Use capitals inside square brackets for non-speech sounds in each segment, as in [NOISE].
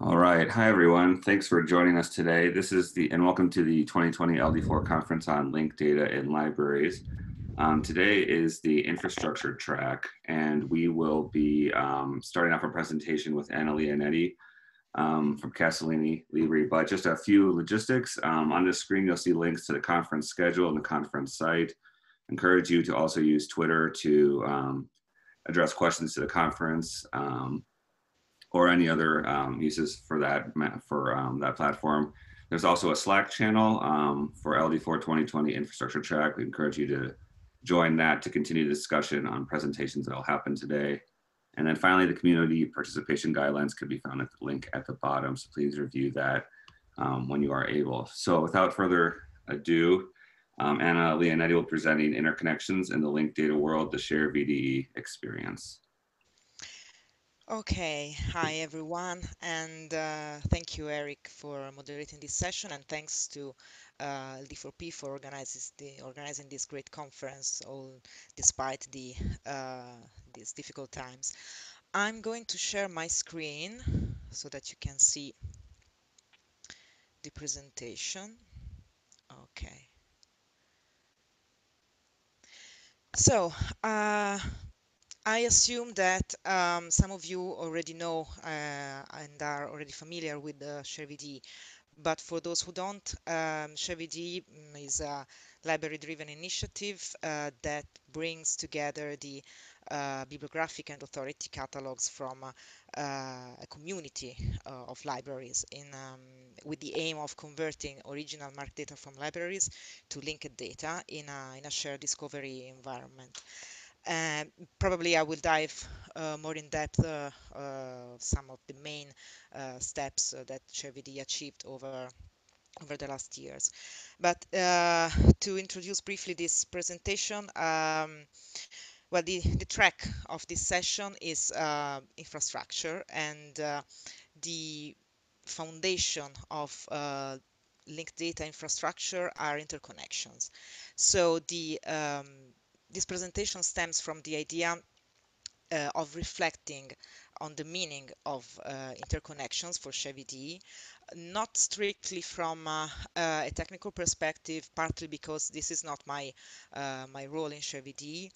All right. Hi, everyone. Thanks for joining us today. This is the, and welcome to the 2020 LD4 conference on linked data in libraries. Um, today is the infrastructure track, and we will be um, starting off a presentation with Anna Lionetti um, from Casalini Libri, but just a few logistics. Um, on this screen, you'll see links to the conference schedule and the conference site. Encourage you to also use Twitter to um, address questions to the conference. Um, or any other um, uses for that for um, that platform. There's also a Slack channel um, for LD4 2020 infrastructure track. We encourage you to join that to continue the discussion on presentations that will happen today. And then finally, the community participation guidelines can be found at the link at the bottom. So please review that um, when you are able. So without further ado, um, Anna Lionetti will be presenting interconnections in the linked data world, the share VDE experience. Okay, hi everyone, and uh, thank you, Eric, for moderating this session, and thanks to uh, LD4P for the, organizing this great conference, all despite the uh, these difficult times. I'm going to share my screen so that you can see the presentation. Okay. So, uh, I assume that um, some of you already know uh, and are already familiar with the ShareVD, but for those who don't, um, ShareVD mm, is a library-driven initiative uh, that brings together the uh, bibliographic and authority catalogs from uh, a community uh, of libraries in, um, with the aim of converting original MARC data from libraries to linked data in a, in a shared discovery environment. And probably I will dive uh, more in depth uh, uh, some of the main uh, steps uh, that ShareVD achieved over over the last years. But to introduce briefly this presentation, um, well, the, the track of this session is infrastructure and the foundation of linked data infrastructure are interconnections. So the um, this presentation stems from the idea uh, of reflecting on the meaning of uh, interconnections for ShareVD, not strictly from uh, uh, a technical perspective, partly because this is not my uh, my role in ShareVD.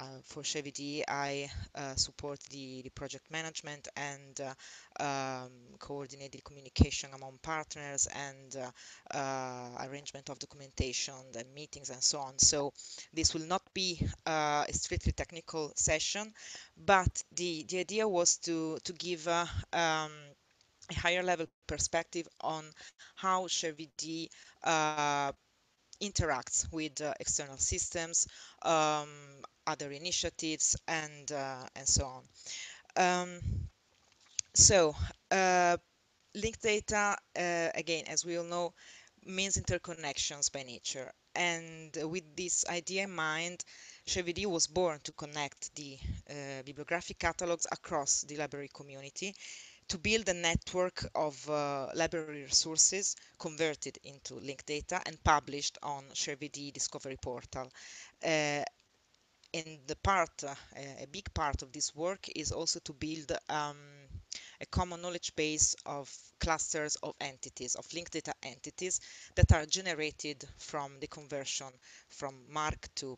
Uh, uh, for ShareVD, I uh, support the, the project management and um, coordinate the communication among partners and arrangement of documentation and meetings and so on. So this will not be a strictly technical session, but the, the idea was to, to give um, a higher level perspective on how ShareVD uh, interacts with uh, external systems, um, other initiatives, and uh, and so on. Um, so uh, linked data, uh, again, as we all know, means interconnections by nature. And with this idea in mind, ShareVD was born to connect the uh, bibliographic catalogs across the library community to build a network of uh, library resources converted into linked data and published on ShareVD Discovery Portal. Uh, and the part, uh, a big part of this work is also to build um, a common knowledge base of clusters of entities, of linked data entities that are generated from the conversion from MARC to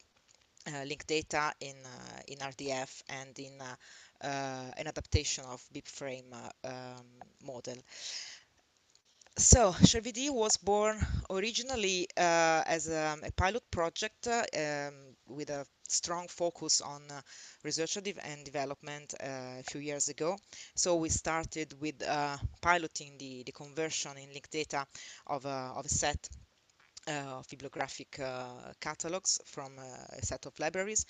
uh, linked data in, uh, in RDF and in uh, uh, an adaptation of BibFrame uh, um, model. So ShareVD was born originally uh, as a, a, pilot project uh, um, with a strong focus on uh, research and development uh, a few years ago. So we started with piloting the, the conversion in linked data of a, of a set uh, of bibliographic uh, catalogs from uh, a set of libraries.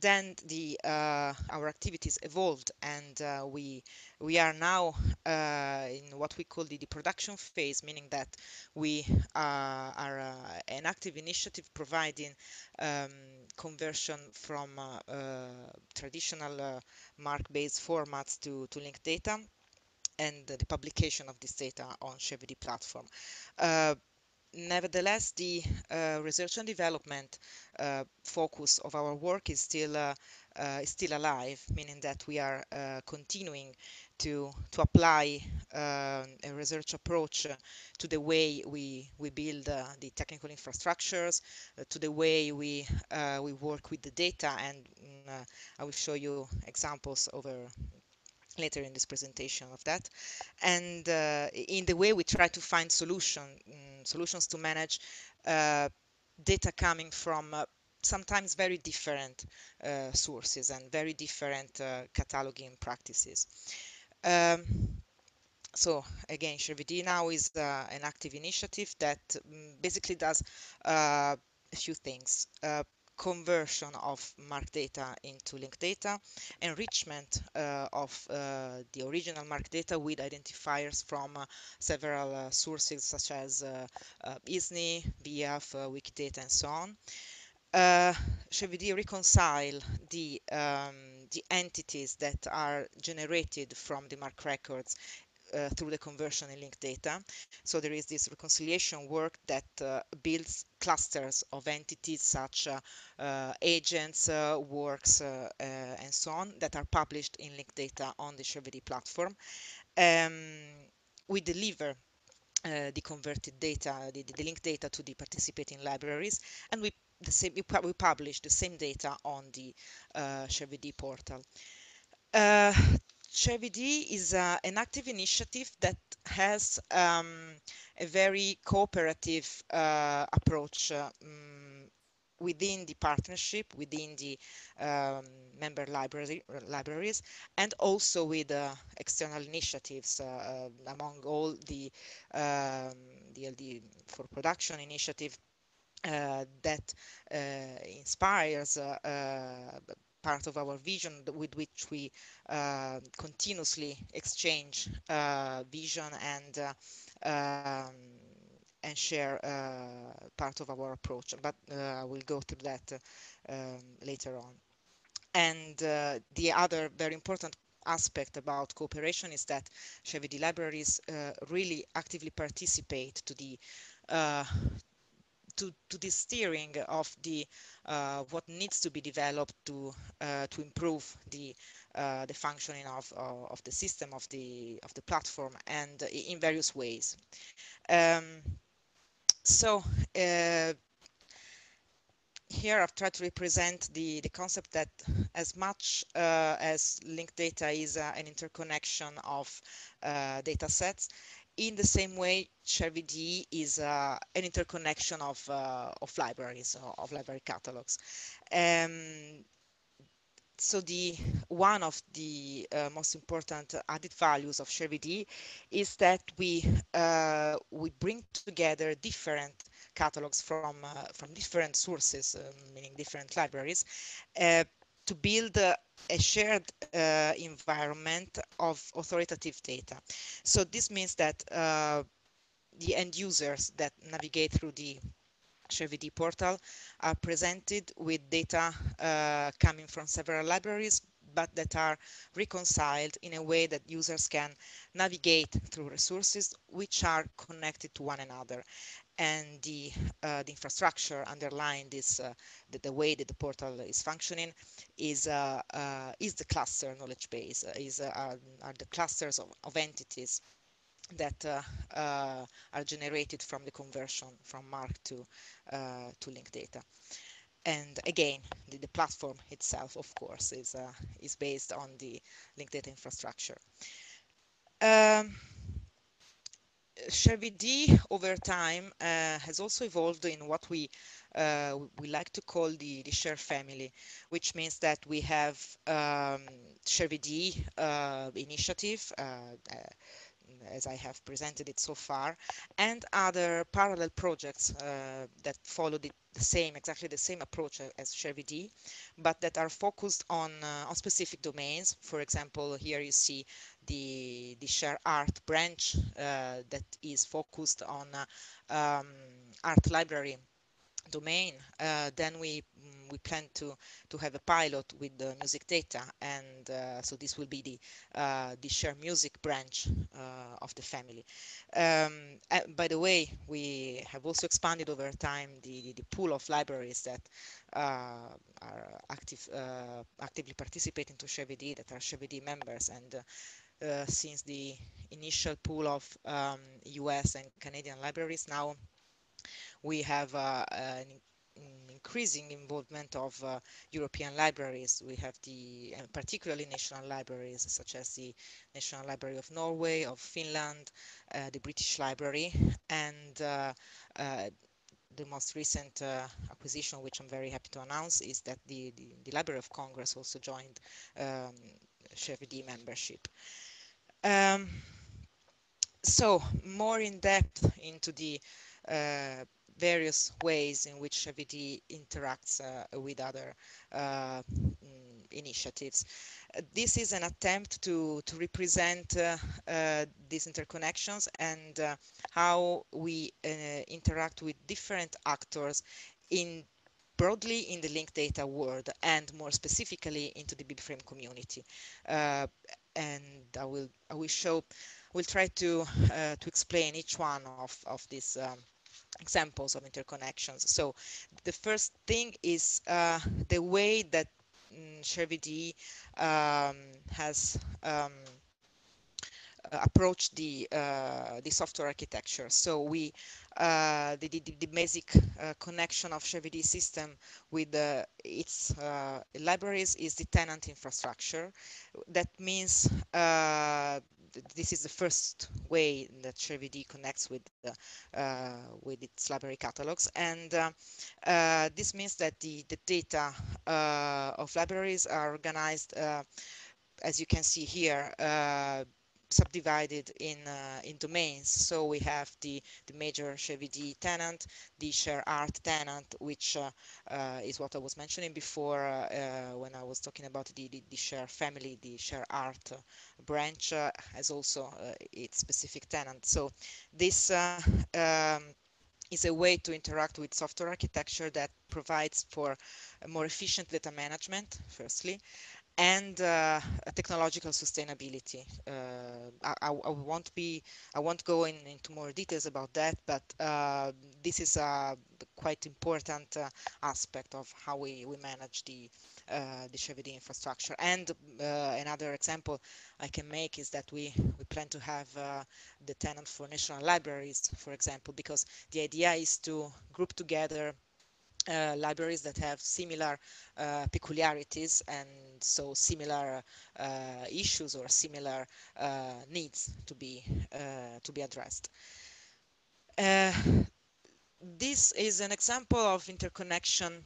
Then the our activities evolved, and we we are now in what we call the, the, production phase, meaning that we are an active initiative providing um, conversion from traditional mark-based formats to, to linked data and the publication of this data on ShareVD platform. Uh, Nevertheless, the uh, research and development uh, focus of our work is still uh, uh, is still alive, meaning that we are uh, continuing to to apply uh, a research approach to the way we we build uh, the technical infrastructures, uh, to the way we uh, we work with the data, and mm, I will show you examples over later in this presentation of that. And uh, in the way we try to find solution mm, solutions to manage uh, data coming from uh, sometimes very different uh, sources and very different uh, cataloging practices um, so again ShareVD now is uh, an active initiative that um, basically does a few things conversion of MARC data into linked data, enrichment uh, of uh, the original MARC data with identifiers from uh, several uh, sources such as uh, uh, ISNI, VIAF, Wikidata, and so on. Uh, ShareVD reconcile the um, the entities that are generated from the MARC records uh, through the conversion in linked data. So there is this reconciliation work that uh, builds clusters of entities such uh, uh agents, uh, works, and so on that are published in linked data on the ShareVD platform. Um, we deliver the converted data, the, the linked data to the participating libraries, and we the same we, publish the same data on the uh, portal. Uh, is uh, an active initiative that has um, a very cooperative uh, approach um, within the partnership, within the um, member library, libraries, and also with uh, external initiatives uh, among all the, um, the LD for production initiative uh, that uh, inspires part of our vision with which we uh, continuously exchange uh, vision and uh, um, and share uh, part of our approach. But uh, I will go through that um, later on. And the other very important aspect about cooperation is that ShareVD libraries really actively participate to the to, to the steering of the uh, what needs to be developed to uh, to improve the uh, the functioning of of the system of the of the platform and in various ways. Um, so here I've tried to represent the, the concept that as much uh, as linked data is uh, an interconnection of uh, data sets, in the same way, ShareVD is uh, an interconnection of, uh, of libraries, of library catalogs. Um, so the one of the uh, most important added values of ShareVD is that we uh, we bring together different catalogs from uh, from different sources, uh, meaning different libraries, uh, to build a shared uh, environment of authoritative data. So this means that uh, the end users that navigate through the ShareVD portal are presented with data uh, coming from several libraries, but that are reconciled in a way that users can navigate through resources which are connected to one another and the, uh, the infrastructure underlying this, uh, the, the, way that the portal is functioning is, uh, uh is the cluster knowledge base, uh, is, uh, are, are, the clusters of, of entities that are generated from the conversion from MARC to, to linked data. And again, the, the, platform itself, of course, is, is based on the linked data infrastructure. Um, ShareVD over time uh, has also evolved in what we uh, we like to call the, the share family, which means that we have um, ShareVD uh, initiative, uh, uh, as I have presented it so far, and other parallel projects uh, that follow the, same, exactly the same approach as ShareVD, but that are focused on, on specific domains. For example, here you see the, the share art branch uh, that is focused on uh, um, art library domain. Uh, then we mm, we plan to to have a pilot with the music data, and uh, so this will be the uh, the share music branch uh, of the family. Um, by the way, we have also expanded over time the, the, the pool of libraries that uh, are active uh, actively participating to ShareVD that are ShareVD members and. since the initial pool of um, US and Canadian libraries, now we have uh, an increasing involvement of uh, European libraries. We have the, uh, particularly national libraries, such as the National Library of Norway, of Finland, uh, the British Library, and uh, the most recent acquisition, which I'm very happy to announce, is that the, the, the Library of Congress also joined um, membership. Um, so more in depth into the various ways in which VD interacts uh, with other uh, mm, initiatives. Uh, this is an attempt to, to represent uh, uh, these interconnections and uh, how we interact with different actors in broadly in the linked data world and more specifically into the BibFrame community. and I will I will show, we'll try to to explain each one of, of these um, examples of interconnections. So the first thing is uh, the way that mm, ShareVD um, has um, uh, approached the uh, the software architecture. So we uh, the, the, the, basic uh, connection of ShareVD system with uh, its libraries is the tenant infrastructure. That means this is the first way that ShareVD connects with uh, with its library catalogs, and uh, uh, this means that the the data of libraries are organized, as you can see here, uh, subdivided in uh, in domains. So we have the the major ShareVD tenant, the share art tenant, which uh, uh, is what I was mentioning before when I was talking about the, the, the share family. The share art branch has also its specific tenant. So this. Um, is a way to interact with software architecture that provides for more efficient data management, firstly, and uh, technological sustainability. Uh, I, I, won't be, I won't go in, into more details about that, but uh, this is a quite important uh, aspect of how we, we manage the uh, the ShareVD infrastructure. And uh, another example I can make is that we, we plan to have the tenant for national libraries, for example, because the idea is to group together uh, libraries that have similar uh, peculiarities and so similar uh, issues or similar uh, needs to be uh, to be addressed. this is an example of interconnection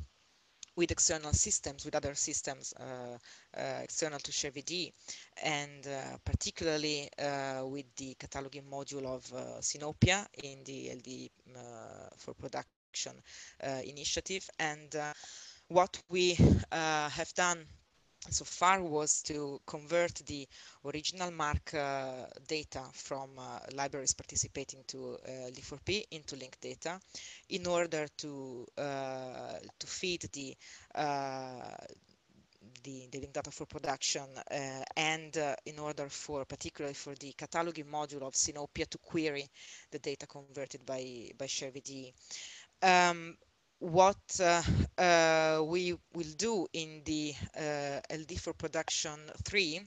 with external systems, with other systems uh, uh, external to ShareVD, and uh, particularly with the cataloging module of Sinopia in the LD for product uh, initiative. And uh, what we uh, have done so far was to convert the original MARC uh, data from uh, libraries participating to uh, L4P into linked data in order to to feed the the, the linked data for production uh, and uh, in order for particularly for the cataloging module of Sinopia to query the data converted by by ShareVD um, what uh, uh, we will do in the uh, LD for production 3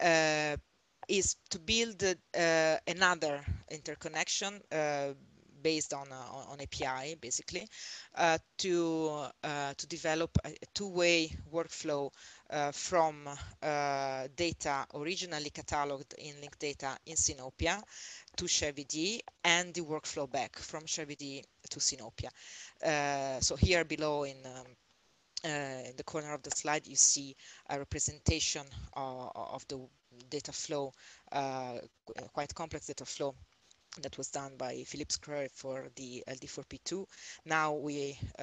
uh, is to build another interconnection based on on API basically to to develop a, two-way workflow from data originally cataloged in linked data in Sinopia to ShareVD and the workflow back from ShareVD to Sinopia. Uh, so here below in um, uh, in the corner of the slide, you see a representation of, of the data flow, uh, quite complex data flow that was done by Philippe Schreur for the LD4P2. Now we uh,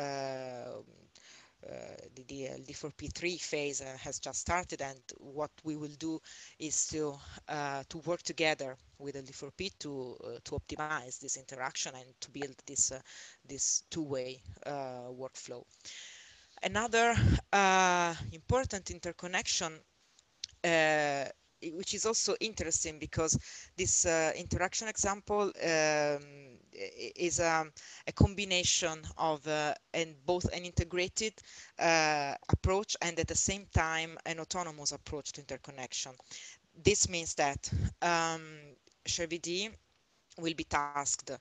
uh the, the LD4P3 phase uh, has just started, and what we will do is to uh, to work together with LD4P to to optimize this interaction and to build this this two-way workflow. Another important interconnection uh, which is also interesting because this uh, interaction example um, is a, a, combination of uh, and both an integrated uh, approach and at the same time an autonomous approach to interconnection. This means that um, ShareVD will be tasked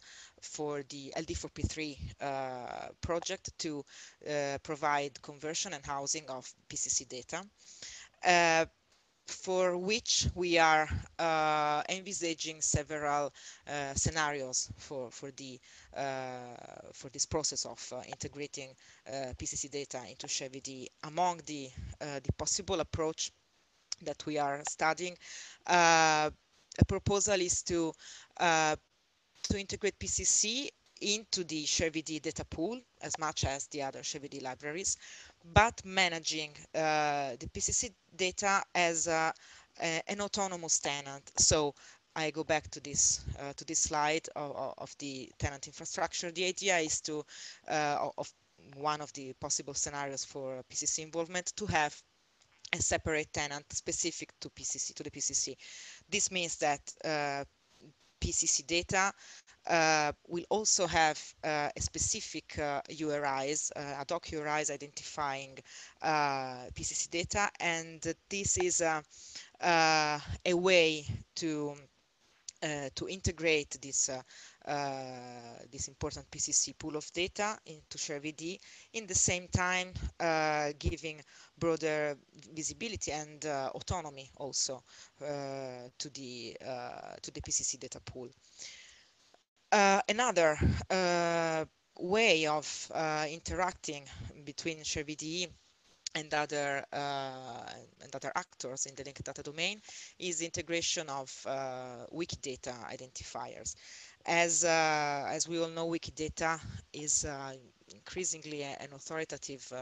for the LD4P3 uh, project to uh, provide conversion and housing of PCC data. For which we are uh, envisaging several uh, scenarios for for the uh, for this process of uh, integrating uh, PCC data into ShareVD. Among the the possible approach that we are studying, a proposal is to to integrate PCC into the ShareVD data pool as much as the other ShareVD libraries but managing uh, the PCC data as a, a, an autonomous tenant. So I go back to this uh, to this slide of, of, the tenant infrastructure. The idea is to uh, of one of the possible scenarios for PCC involvement to have a separate tenant specific to PCC to the PCC. This means that uh, PCC data uh, will also have uh, a specific uh, URIs, uh, ad hoc URIs identifying uh, PCC data, and this is uh, a way to to integrate this this important PCC pool of data into ShareVD, in the same time giving broader visibility and autonomy also to the to the PCC data pool. Uh, another uh, way of uh, interacting between ShareVD and other uh, and other actors in the linked data domain is integration of uh, Wikidata identifiers. As uh, as we all know, Wikidata is increasingly an authoritative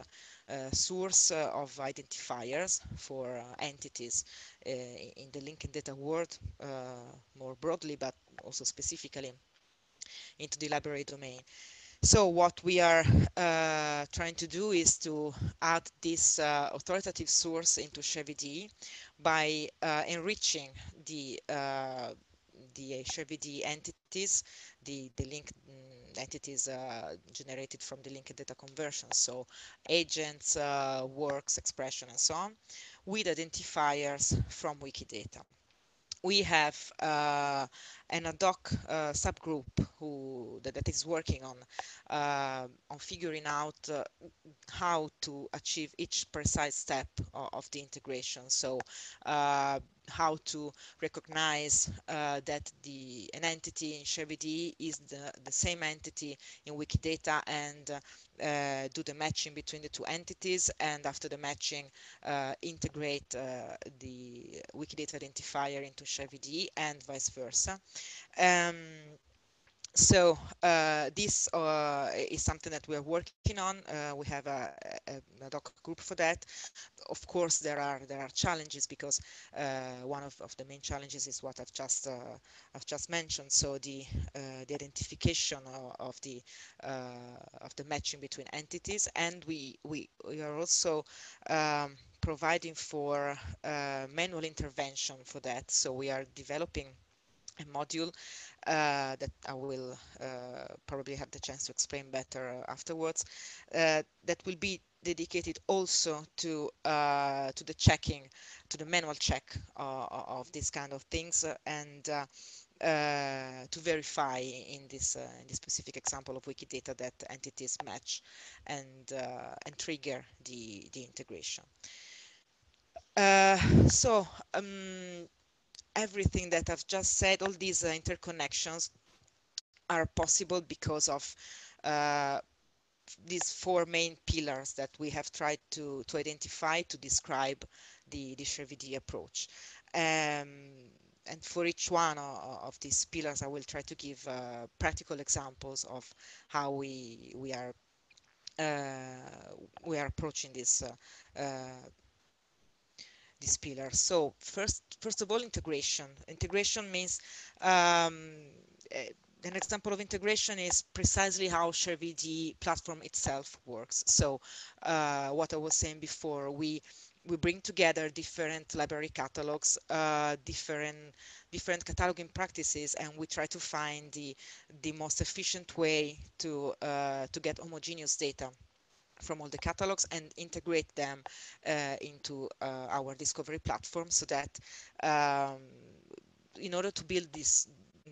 source of identifiers for entities in the linked data world more broadly, but also specifically into the library domain. So what we are uh, trying to do is to add this uh, authoritative source into ShareVD by uh, enriching the uh, the ShareVD entities, the the linked mm, entities uh, generated from the linked data conversion, so agents, uh, works, expression, and so on, with identifiers from Wikidata we have uh, an a doc uh, subgroup who that, that is working on uh, on figuring out uh, how to achieve each precise step of, of the integration. So how to recognize uh, that the an entity in ShareVD is the, the same entity in Wikidata and uh, do the matching between the two entities and after the matching integrate the Wikidata identifier into ShareVD and vice versa. Um, so uh, this uh, is something that we are working on. Uh, we have a, a, a doc group for that. Of course, there are there are challenges because uh, one of, of the main challenges is what I've just uh, I've just mentioned. So the uh, the identification of, of the of the matching between entities, and we we we are also um, providing for manual intervention for that. So we are developing module uh, that I will uh, probably have the chance to explain better afterwards, uh, that will be dedicated also to uh, to the checking, to the manual check uh, of these kind of things, and uh, to verify in this in this specific example of Wikidata that entities match and and trigger the the integration. so um, everything that I've just said, all these uh, interconnections are possible because of uh, these four main pillars that we have tried to, to identify to describe the, the ShareVD approach. Um, and for each one of, of, these pillars, I will try to give uh, practical examples of how we we are uh, we are approaching this this pillar. So first, first of all, integration. Integration means um, an example of integration is precisely how ShareVD platform itself works. So uh, what I was saying before, we we bring together different library catalogs, uh, different different cataloging practices, and we try to find the the most efficient way to uh, to get homogeneous data from all the catalogs and integrate them uh, into uh, our discovery platform so that um, in order to build this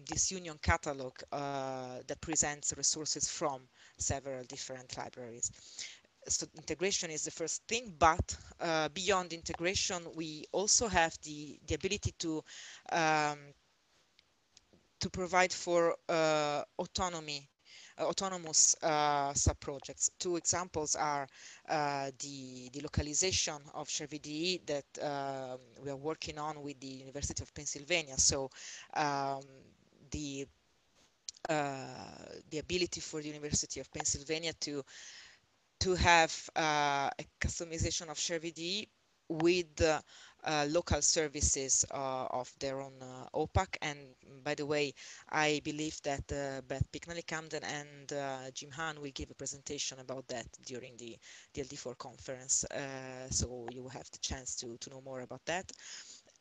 this union catalog uh, that presents resources from several different libraries. So integration is the first thing, but uh, beyond integration, we also have the, the ability to um, to provide for uh, autonomy, autonomous uh, sub-projects. Two examples are uh, the, the localization of ShareVDE that um, we are working on with the University of Pennsylvania. So um, the uh, the ability for the University of Pennsylvania to to have a customization of ShareVD with local services uh, of their own uh, OPAC. And by the way, I believe that uh, Beth Bicknelly-Camden and Jim Hahn will give a presentation about that during the DLD4 conference. so you will have the chance to, to know more about that.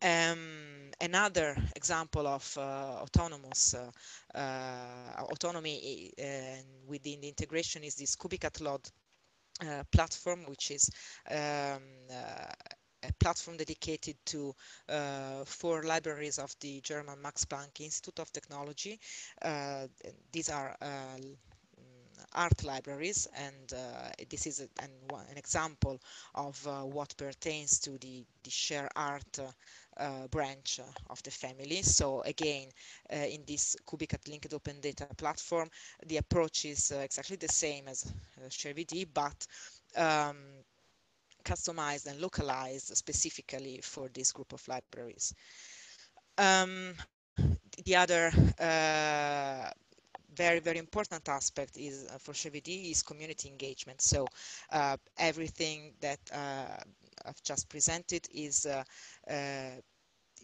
Um, another example of uh, autonomous uh, uh, autonomy within the integration is this Kubikat load uh, platform, which is um, uh, a platform dedicated to uh, four libraries of the German Max Planck Institute of Technology. Uh, these are uh, art libraries and uh, this is a, an, an, example of uh, what pertains to the, the share art uh, branch of the family. So again, in this Kubikat linked open data platform, the approach is exactly the same as ShareVD, but um, customized and localized specifically for this group of libraries. Um, the other uh, very, very important aspect is uh, for ShareVD is community engagement. So uh, everything that uh, I've just presented is uh,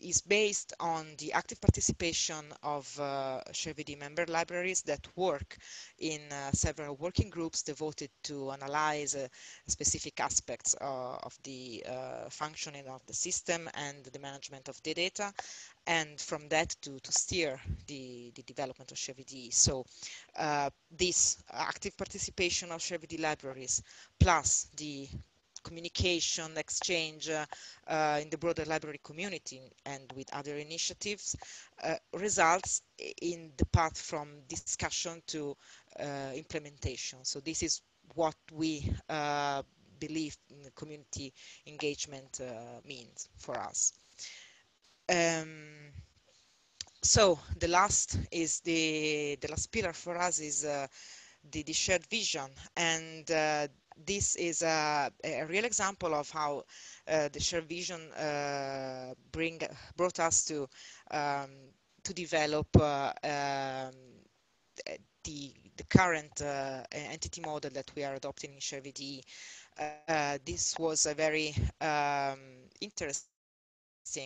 is based on the active participation of uh, member libraries that work in uh, several working groups devoted to analyze uh, specific aspects uh, of the uh, functioning of the system and the management of the data and from that to, to steer the, the development of ShareVD. So uh, this active participation of ShareVD libraries plus the communication, exchange uh, uh, in the broader library community and with other initiatives uh, results in the path from discussion to uh, implementation. So this is what we uh, believe community engagement uh, means for us. Um, so the last is the the last pillar for us is the, the shared vision and this is a, a, real example of how uh, the shared vision uh, bring brought us to um, to develop uh, um, the the current uh, entity model that we are adopting in ShareVD. Uh, this was a very um, interesting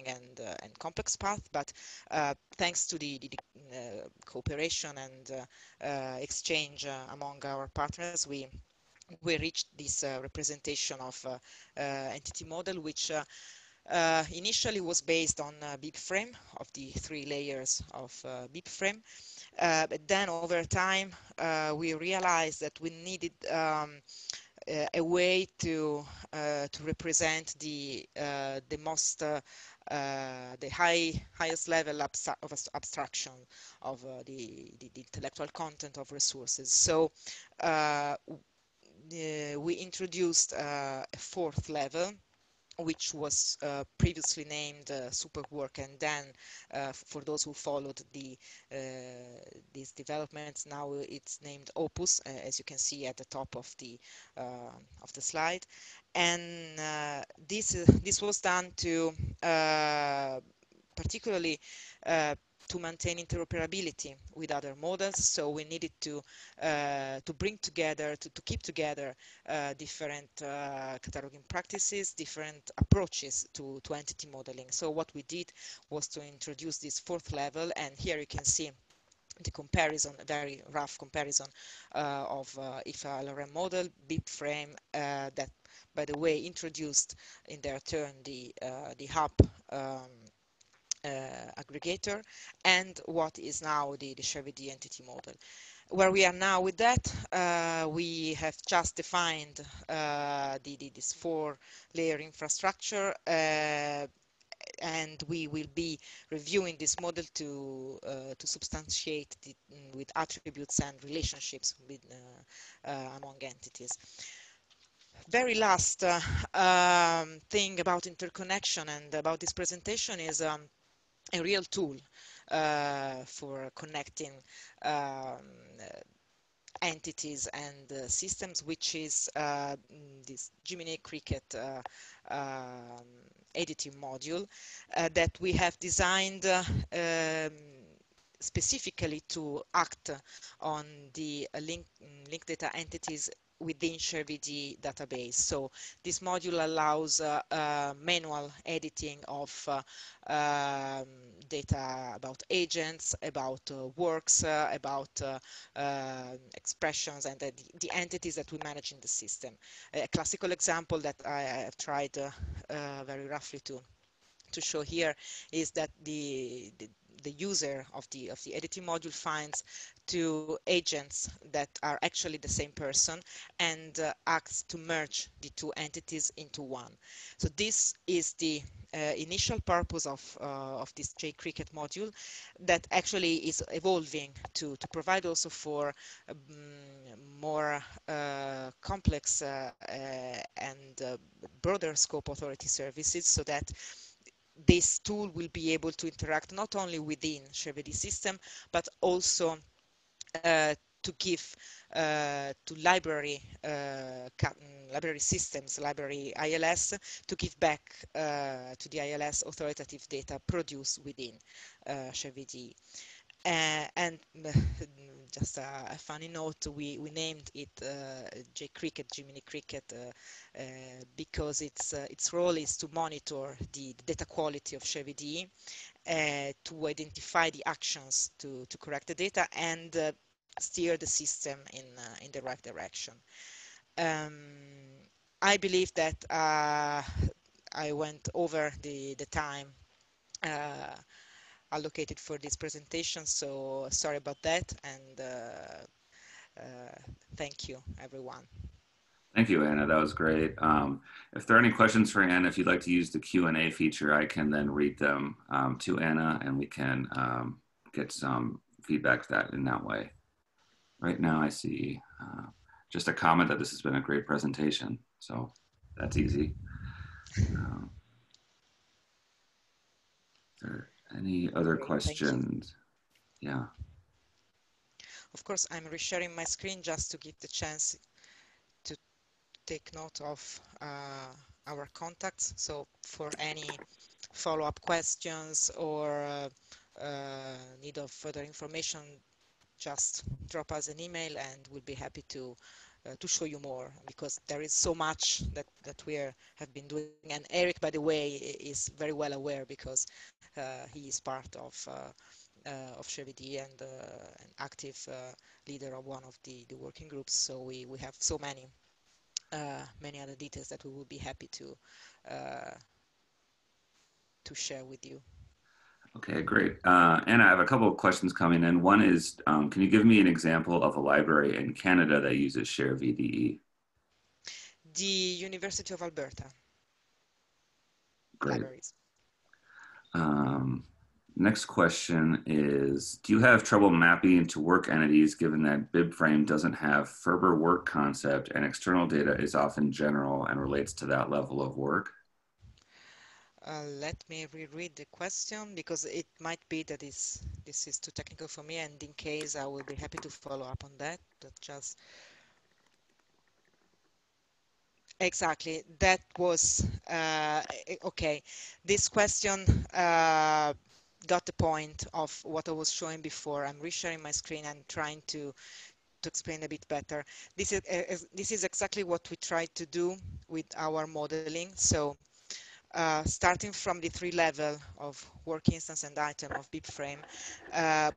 and uh, and complex path, but uh, thanks to the, the, uh, cooperation and exchange among our partners, we we reached this uh, representation of uh, uh, entity model, which uh, initially was based on uh, BibFrame of the three layers of uh, BibFrame. but then over time, we realized that we needed um, a way to to represent the the most the high highest level of abstraction of the, the, the intellectual content of resources. So uh, we introduced uh, a fourth level which was uh, previously named uh, Superwork, and then uh, for those who followed the uh, these developments, now it's named Opus, as you can see at the top of the of the slide. And this this was done to particularly to maintain interoperability with other models. So we needed to uh, to bring together, to, to keep together uh, different uh, cataloging practices, different approaches to, to entity modeling. So what we did was to introduce this fourth level, and here you can see the comparison, a very rough comparison uh, of uh, a LRM model, BibFrame, uh, that, by the way, introduced in their turn the, uh, the hub um, aggregator, and what is now the, the ShareVD entity model. Where we are now with that, uh, we have just defined the, the, this four-layer infrastructure and we will be reviewing this model to uh, to substantiate mm, with attributes and relationships with, uh, uh, among entities. Very last uh, um, thing about interconnection and about this presentation is um, a real tool uh, for connecting um, entities and uh, systems, which is uh, this Jiminy Cricket uh, um, editing module uh, that we have designed uh, um, specifically to act on the link, link data entities within ShareVD database. So this module allows uh, uh, manual editing of uh, um, data about agents, about works, about expressions, and the, the, entities that we manage in the system. A classical example that I, have tried very roughly to to show here is that the, the the user of the of the editing module finds two agents that are actually the same person and uh, acts to merge the two entities into one. So this is the uh, initial purpose of uh, of this JCricket module that actually is evolving to to provide also for um, more uh, complex uh, uh, and broader scope authority services so that this tool will be able to interact not only within ShareVD system, but also to give uh, to library uh, library systems, library ILS, to give back uh, to the ILS authoritative data produced within uh. Uh, and [LAUGHS] just a, a, funny note, we, we named it uh, JCricket, Jiminy Cricket, uh, uh, because its uh, its role is to monitor the, the data quality of uh, to identify the actions to, to correct the data and steer the system in, in the right direction. Um, I believe that I went over the, the time allocated for this presentation. So sorry about that. And uh, uh, thank you, everyone. Thank you, Anna. That was great. Um, if there are any questions for Anna, if you'd like to use the Q&A feature, I can then read them um, to Anna and we can um, get some feedback that in that way. Right now I see uh, just a comment that this has been a great presentation. So that's easy. Um, any other questions? Yeah. Of course, I'm resharing my screen just to give the chance to take note of uh, our contacts. So for any follow-up questions or uh, uh, need of further information, just drop us an email and we'll be happy to uh, to show you more because there is so much that that we are, have been doing. And Eric by the way is very well aware because uh, he is part of uh, uh, of ShareVD and an active leader of one of the the working groups. So we we have so many many other details that we will be happy to to share with you Okay, great. Uh, Anna, I have a couple of questions coming in. One is, um, can you give me an example of a library in Canada that uses Share VDE? The University of Alberta. Great. Libraries. Um, next question is, do you have trouble mapping into work entities given that BibFrame doesn't have FRBR work concept and external data is often general and relates to that level of work? Uh, let me reread the question because it might be that is this is too technical for me and in case I will be happy to follow up on that but just exactly that was uh, okay this question uh, got the point of what I was showing before. I'm resharing my screen and trying to to explain a bit better. This is uh, this is exactly what we tried to do with our modeling. So uh, starting from the three level of work instance and item of BibFrame, uh,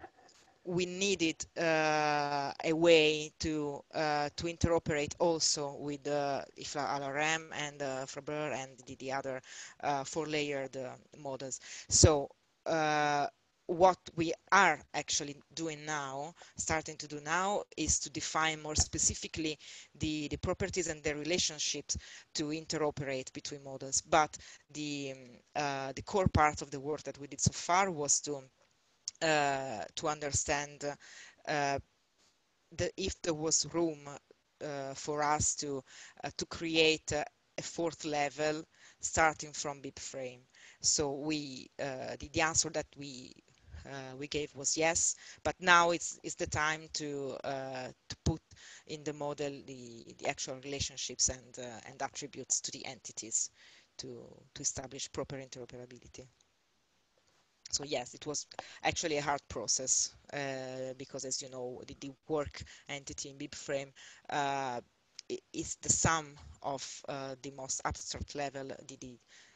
we needed uh, a way to uh, to interoperate also with the IFLA LRM and uh, FRBR and the, the other uh, four layered uh, models. So uh, what we are actually doing now, starting to do now, is to define more specifically the, the properties and the relationships to interoperate between models. But the, uh, the core part of the work that we did so far was to uh, to understand uh, the, if there was room uh, for us to to create a, fourth level starting from BibFrame. So we the, the answer that we uh, we gave was yes, but now it's it's the time to uh, to put in the model the the actual relationships and uh, and attributes to the entities to to establish proper interoperability. So yes, it was actually a hard process uh, because, as you know, the, the work entity in BibFrame uh, is the sum of uh, the most abstract level, the, the uh,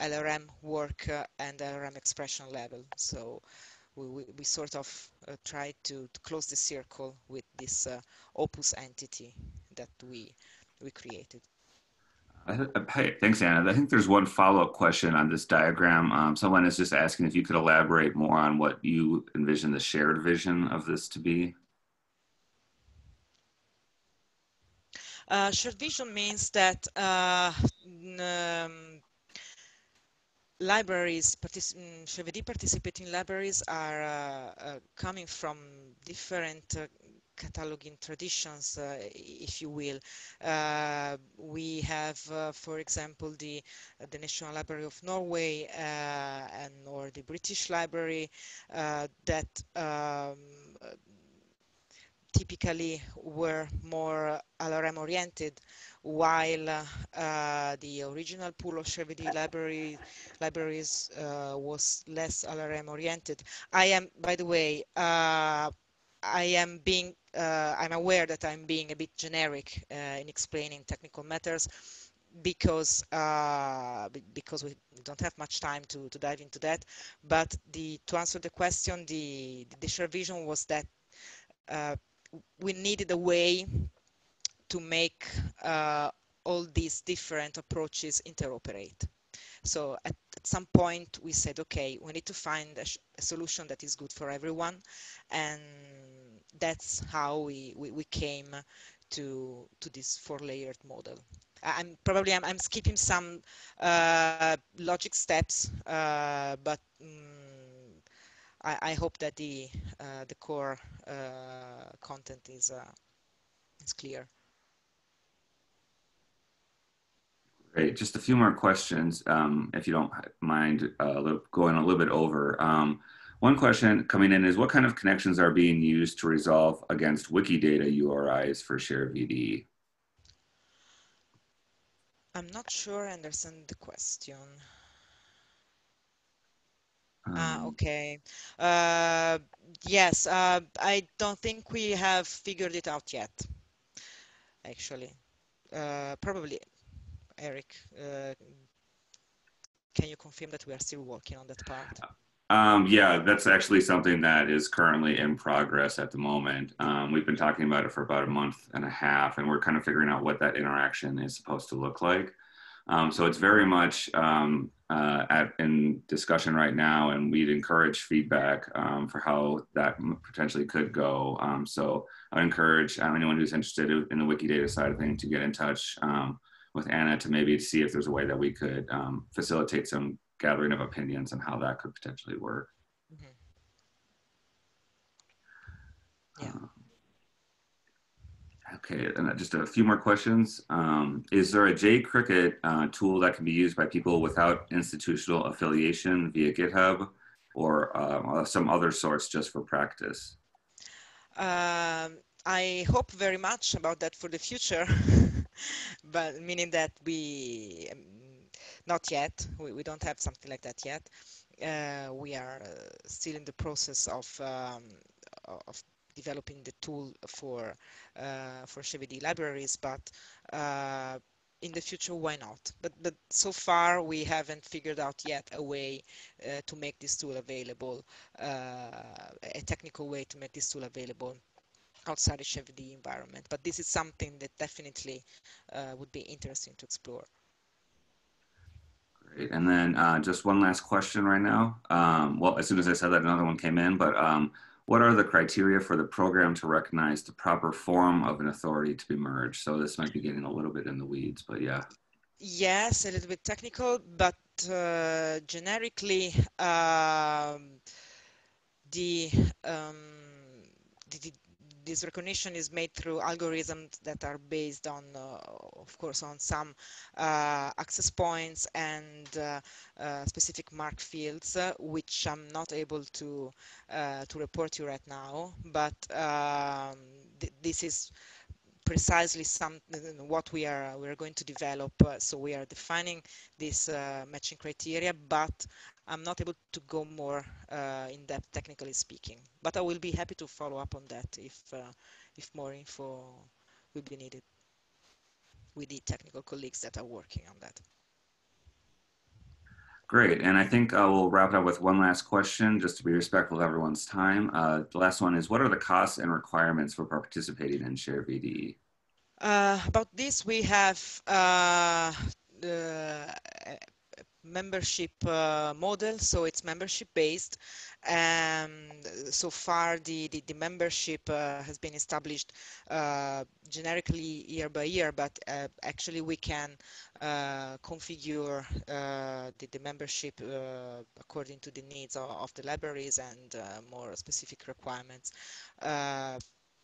LRM work uh, and LRM expression level. So we, we, we sort of uh, tried to, to, close the circle with this opus entity that we we created. Hey, thanks, Anna. I think there's one follow-up question on this diagram. Um, someone is just asking if you could elaborate more on what you envision the shared vision of this to be. Uh, shared vision means that uh, um, libraries, partic mm, participating libraries are uh, uh, coming from different uh, cataloging traditions, uh, if you will. Uh, we have, uh, for example, the the National Library of Norway and or the British Library that um, typically were more LRM oriented, while uh, the original pool of Share-VDE library, libraries uh, was less LRM oriented. I am, by the way, uh, I am being, uh, I'm aware that I'm being a bit generic uh, in explaining technical matters because uh, because we don't have much time to, to dive into that. But the to answer the question, the the shared vision was that uh, we needed a way to make uh, all these different approaches interoperate. So at, at, some point we said, okay, we need to find a, a, solution that is good for everyone. And that's how we, we, we came to, to this four layered model. I'm probably, I'm, I'm skipping some uh, logic steps, uh, but um, I, I, hope that the, the core uh, content is, uh, is clear. Great. Just a few more questions, um, if you don't mind uh, going a little bit over. Um, one question coming in is what kind of connections are being used to resolve against Wikidata URIs for Share-VDE? I'm not sure I understand the question. Ah, um, okay. Uh, yes, uh, I don't think we have figured it out yet, actually. Uh, probably Eric, uh, can you confirm that we are still working on that part? Um, yeah, that's actually something that is currently in progress at the moment. Um, we've been talking about it for about a month and a half, and we're kind of figuring out what that interaction is supposed to look like. Um, so it's very much um, uh, at in discussion right now, and we'd encourage feedback um, for how that potentially could go. Um, so I encourage anyone who's interested in the Wikidata side of things to get in touch with Anna to maybe see if there's a way that we could um, facilitate some gathering of opinions on how that could potentially work. Mm -hmm. Yeah. Uh, okay, and just a few more questions. Um, is there a JCricket uh, tool that can be used by people without institutional affiliation via GitHub or uh, some other source just for practice? Um, I hope very much about that for the future. [LAUGHS] but meaning that we um, not yet we, we don't have something like that yet uh, we are uh, still in the process of, um, of developing the tool for uh, for Share-VDE libraries, but uh, in the future, why not? But but so far we haven't figured out yet a way uh, to make this tool available, a technical way to make this tool available outside the Share-VDE environment. But this is something that definitely would be interesting to explore. Great. And then uh, just one last question right now. Um, well, as soon as I said that, another one came in, but um, what are the criteria for the program to recognize the proper form of an authority to be merged? So this might be getting a little bit in the weeds, but yeah. Yes, a little bit technical, but uh, generically, um, the, um, the, this recognition is made through algorithms that are based on, uh, of course, on some uh, access points and uh, uh specific MARC fields, uh, which I'm not able to uh, to report you right now. But um, th this is precisely some what we are we are going to develop. so we are defining this matching criteria, but I'm not able to go more uh, in depth technically speaking, but I will be happy to follow up on that if uh, if more info will be needed with the technical colleagues that are working on that. Great, and I think uh, we'll wrap it up with one last question, just to be respectful of everyone's time. Uh, the last one is, what are the costs and requirements for participating in Share VDE? Uh, about this, we have uh, the membership uh, model, so it's membership based. And so far, the, the, the membership uh, has been established uh, generically year by year, but uh, actually we can uh, configure uh, the, the, membership according to the needs of, of the libraries and more specific requirements.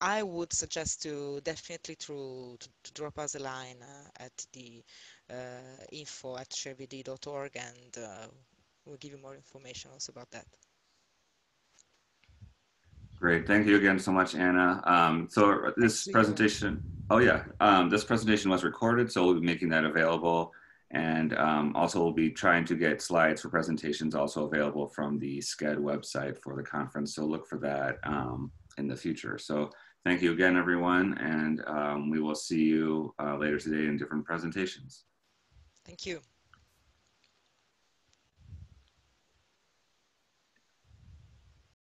I would suggest to definitely to, to, to drop us a line at the uh, info at sharevde.org and uh, we'll give you more information also about that. Great. Thank you again so much, Anna. Um, so this presentation, oh yeah, um, this presentation was recorded, so we'll be making that available. And um, also we'll be trying to get slides for presentations also available from the SCED website for the conference. So look for that um, in the future. So thank you again, everyone. And um, we will see you uh, later today in different presentations. Thank you.